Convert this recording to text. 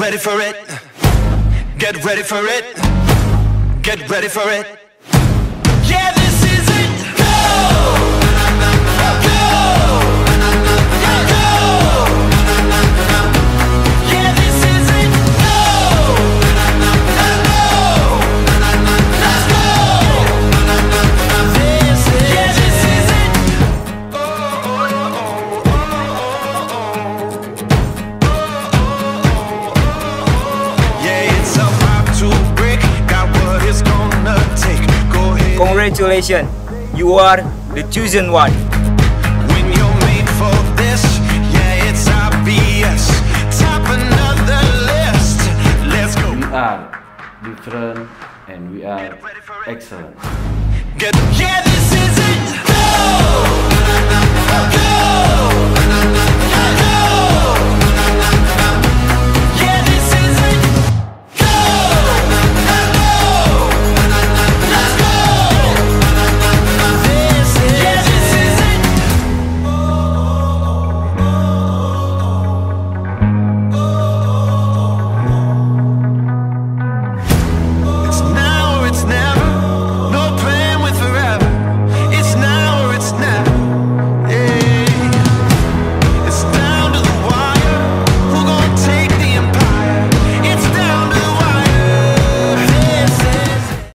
ready for it. Get ready for it. Get ready for it. Congratulations, you are the chosen one. When you're made for this, yeah, it's obvious. Top another list. Let's go. We are different and we are excellent. Get yeah, this is